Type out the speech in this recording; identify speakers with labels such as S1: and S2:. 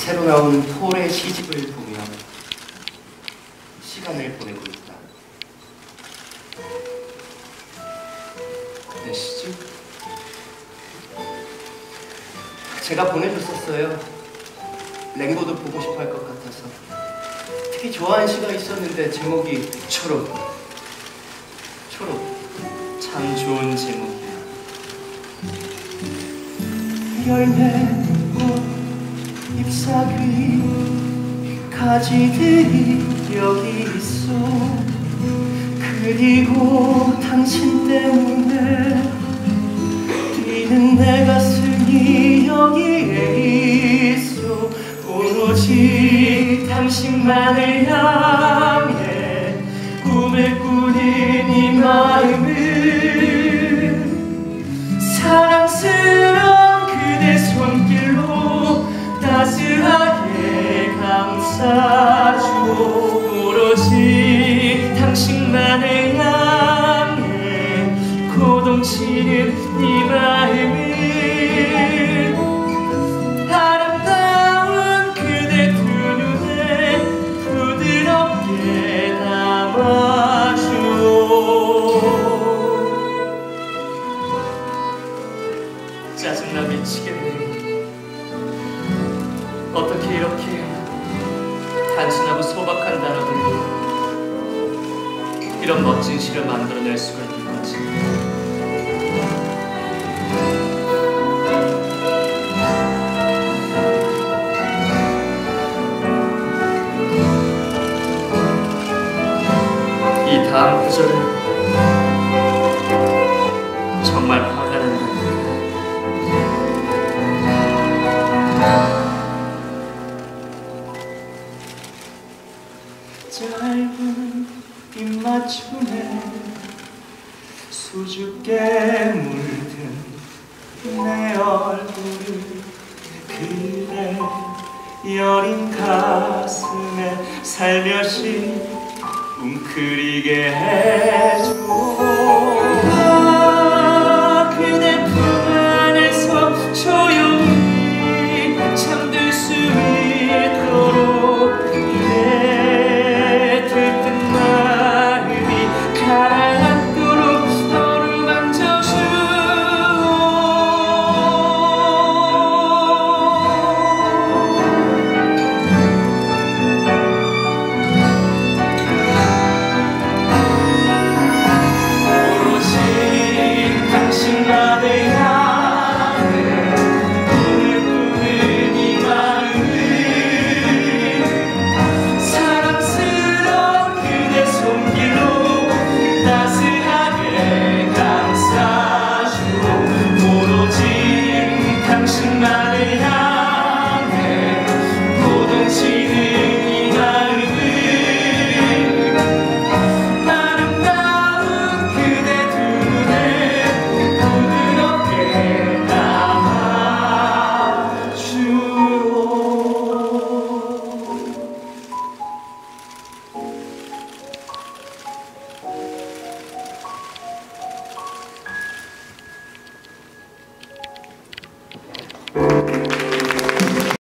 S1: 새로 나온 폴의 시집을 보며 시간을 보내고 있다. 내 시집? 제가 보내줬었어요. 랭고도 보고 싶어 할 것 같아서. 특히 좋아하는 시가 있었는데 제목이 초록. 초록. 참 좋은 제목이야. 열매, 꽃, 잎사귀, 가지들이 여기 있어. 그리고 당신 때문에 뛰는 내 가슴이 여기에 있어. 오로지 당신만을 향 감싸줘 오로지 당신만을 향해 고동치는 이 마음을 아름다운 그대 두 눈에 부드럽게 담아줘 짜증나 미치겠네. 어떻게 이렇게 단순하고 소박한 단어들로 이런 멋진 시를 만들어낼 수가 있는 거지. 이 다음 구절은 입맞춤에 수줍게 물든 내 얼굴을 그대 여린 가슴에 살며시 웅크리게 해줘